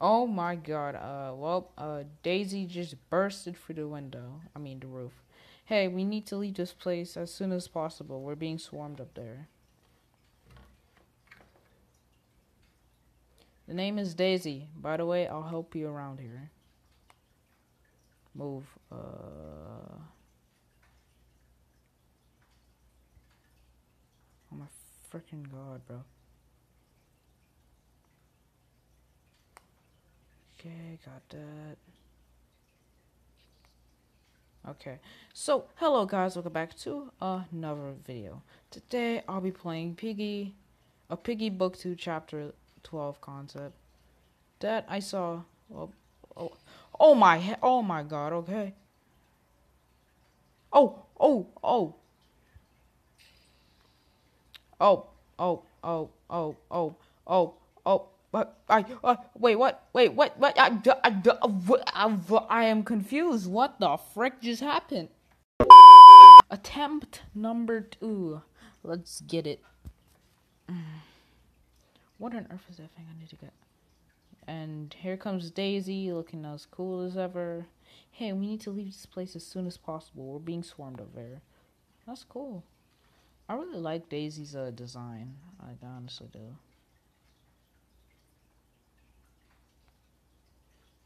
Oh my god. Uh, well, uh, Daisy just bursted through the window. I mean, the roof. Hey, we need to leave this place as soon as possible. We're being swarmed up there. The name is Daisy. By the way, I'll help you around here. Move. Uh. Oh my freaking god, bro. Okay, got that. Okay, so hello guys, welcome back to another video. Today I'll be playing Piggy, a Piggy Book 2 Chapter 12 concept that I saw. Oh, oh, oh my, oh my god, okay. Oh, oh, oh. Oh, oh, oh, oh, oh, oh, oh. What? I uh, wait. What? Wait. What? What? I, I, I, I am confused. What the frick just happened? Attempt number two. Let's get it. What on earth is that thing I need to get? And here comes Daisy, looking as cool as ever. Hey, we need to leave this place as soon as possible. We're being swarmed over there. That's cool. I really like Daisy's uh, design. I honestly do.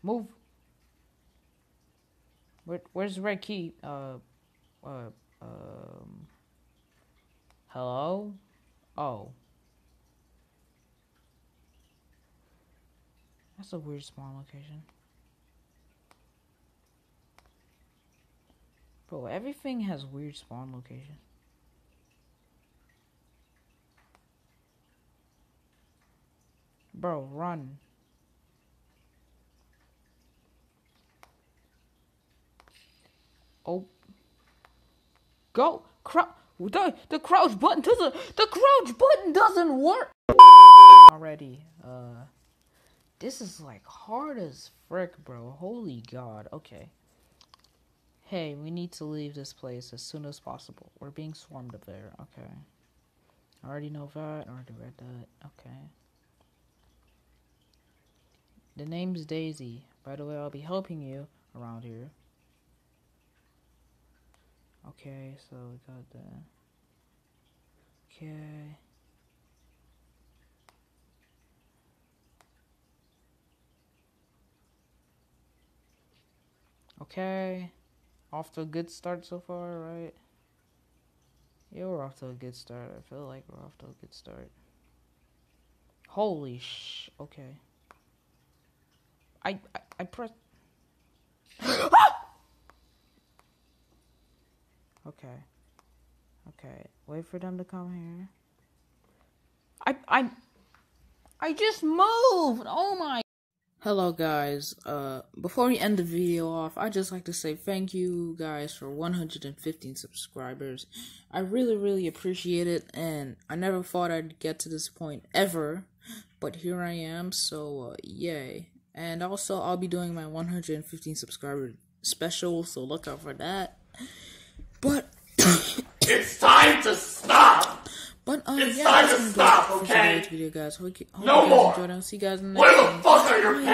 Move. Where, where's the red key? Uh, uh, um. Hello? Oh. That's a weird spawn location. Bro, everything has weird spawn location. Bro, run. Oh. Go. Crouch. The, the crouch button doesn't. The crouch button doesn't work. Already. Uh. This is like hard as frick, bro. Holy god. Okay. Hey, we need to leave this place as soon as possible. We're being swarmed up there. Okay. I already know that. I already read that. Okay. The name's Daisy. By the way, I'll be helping you around here. Okay, so we got that. Okay. Okay. Off to a good start so far, right? Yeah, we're off to a good start. I feel like we're off to a good start. Holy sh. Okay. I I, I pressed. Okay. Okay. Wait for them to come here. I I I just moved. Oh my. Hello guys. Uh before we end the video off, I just like to say thank you guys for 115 subscribers. I really really appreciate it and I never thought I'd get to this point ever, but here I am. So uh, yay. And also, I'll be doing my 115 subscriber special, so look out for that. But it's time to stop. But um, it's yeah, time to stop, okay? video, guys. Hope, you- hope No you guys more. enjoyed. I'll see you guys in the next Where the fuck are your parents?